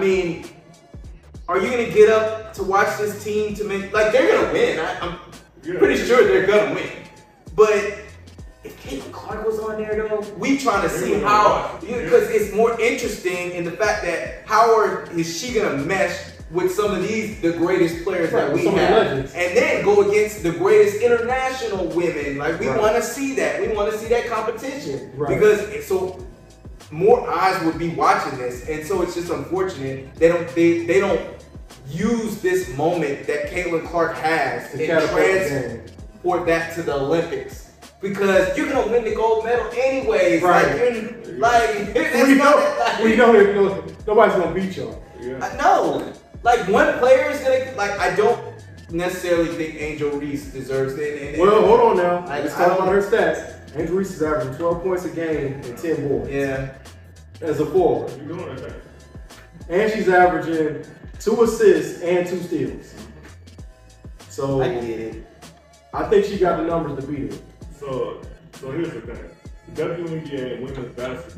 mean, are you gonna get up to watch this team to make like they're gonna win? I, am Yeah. pretty sure they're gonna win. But if Caitlin Clark was on there though, we trying to They see how because it's more interesting in the fact that how are, is she gonna mesh with some of these the greatest players Right, that we some of the have, and then go against the greatest international women. Like we Right. want to see that. We want to see that competition Right. because so more eyes would be watching this, and so it's just unfortunate they don't they they don't use this moment that Caitlin Clark has To and catapult the game. transport that to the Olympics. Because you're gonna win the gold medal anyways. Right. Like, like we know, that- we know, no, nobody's gonna beat y'all. Uh, yeah. I know. Like one player is gonna like I don't necessarily think Angel Reese deserves it. And, Well, hold on now. I- Let's talk about her stats. Angel Reese is averaging 12 points a game and 10 boards Yeah. as a forward. You doing that? And she's averaging two assists and two steals. So I get it. I think she got the numbers to beat it. So, so here's the thing. WNBA women's basketball